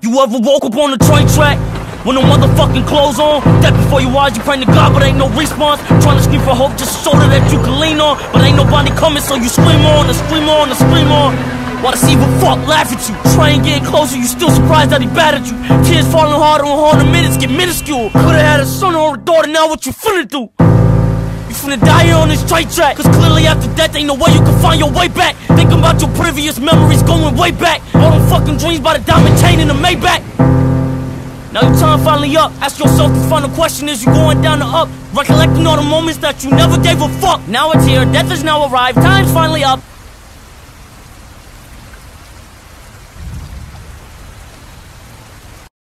You ever woke up on the train track? With no motherfucking clothes on? Dead before your eyes, you praying to God, but ain't no response. Trying to scream for hope, just a shoulder that you can lean on. But ain't nobody coming, so you scream on and scream on and scream on. Wanna see what fuck laugh at you? Train getting closer, you still surprised that he at you. Tears falling harder and harder, minutes get minuscule. Could've had a son or a daughter, now what you finna do? You finna die here on this train track. Cause clearly after death ain't no way you can find your way back about your previous memories going way back All them fucking dreams by the diamond chain in the Maybach now your time finally up. Ask yourself the final question is you going down or up? Recollecting all the moments that you never gave a fuck. Now it's here, death is now arrived, time's finally up.